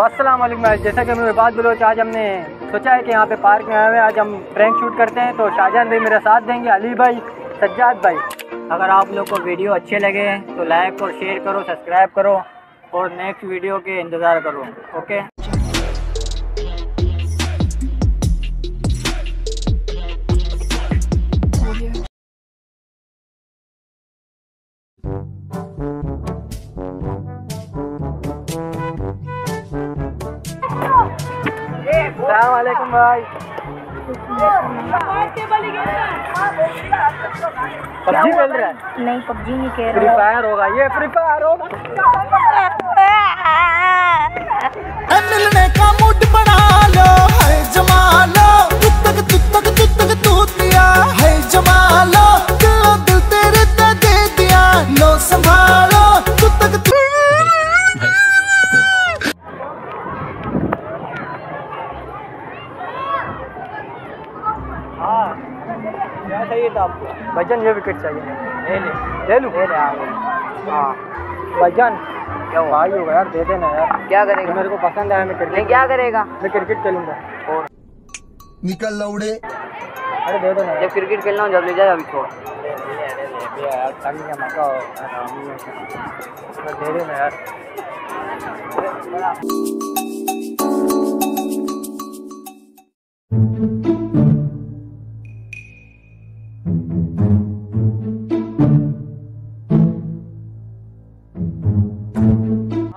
तो अस्सलाम वालेकुम जैसा कि मेरे बात बोलो, आज हमने सोचा है कि यहाँ पे पार्क में आए हुए हैं। आज हम प्रैंक शूट करते हैं। तो शाहजहान भाई मेरा साथ देंगे, अली भाई, सज्जाद भाई। अगर आप लोग को वीडियो अच्छे लगे तो लाइक और शेयर करो सब्सक्राइब करो और नेक्स्ट वीडियो के इंतज़ार करो ओके अस्सलाम वालेकुम भाई पबजी खेल रहा है? नहीं पबजी नहीं खेल फ्री फायर होगा ये फ्री फायर होगा। हाँ। क्या चाहिए था आपको। भाईजान ये विकेट चाहिए। ले ले ले लूँ? ले ले हाँ। भाईजान क्या भाई होगा यार दे देना यार। क्या करेगा? मेरे को पसंद है मैं नहीं क्रिकेट क्या करेगा? मैं क्रिकेट खेलूँगा। निकल लौड़े। अरे दे देना जब क्रिकेट खेलना हो जब ले जाए अभी छोड़। हो यार दे देना यार।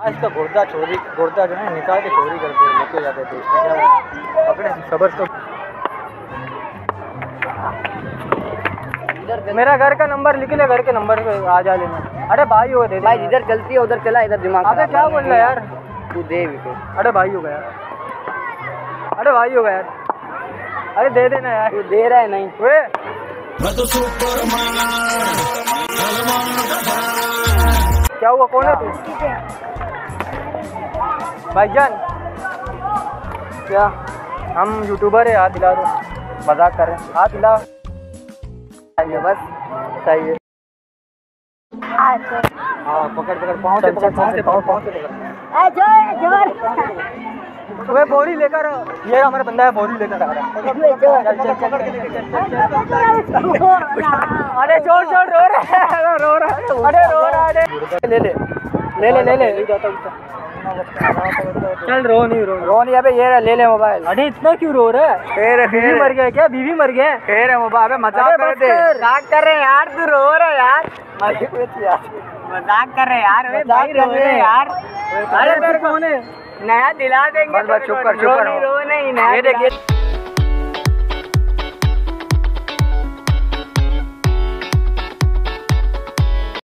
आज का गुर्दा चोरी गुर्दा जो है निकाल के चोरी करते लेके जाते थे क्या सबर तो मेरा घर का नंबर लिख ले घर के नंबर पे आ जा लेना। अरे भाई हो दे भाई यार। जिधर चलती है उधर चला इधर दिमाग अबे क्या बोल रहा है यार? तू दे विकेट अरे भाई हो गया। यार अरे भाई हो गया। यार अरे दे देना यार। तू दे रहा है नहीं। वे। क्या हुआ? कौन है तू? भाईजान क्या हम यूट्यूबर है हाथ दिला दो मज़ाक कर रहे हैं हाथ दिला चाहिए बस चाहिए हाँ पकड़ पकड़ बोरी लेकर ये हमारा बंदा है बोरी लेकर आ रहा है। अरे छोड़ छोड़ रो रहा है रो रहा है अरे रो रहा है ले ले ले ले ले ले चल रो नहीं रो रो। नहीं अबे ये रहा, ले ले मोबाइल। अरे इतना क्यों रो रहा है? फिर बीवी मर गया क्या? बीवी मर गया? फिर है मोबाइल अबे मज़ाक कर रहे दे। मज़ाक कर रहे यार तू रो रहा है यार। मज़ाक कर रहे यार अबे मज़ाक भाई कर रो रहे यार। अरे तेरे कौन है नया दिला देंगे बस, बस, चुप कर, चुप रो कर। नहीं रो। नहीं नया ये देखिए।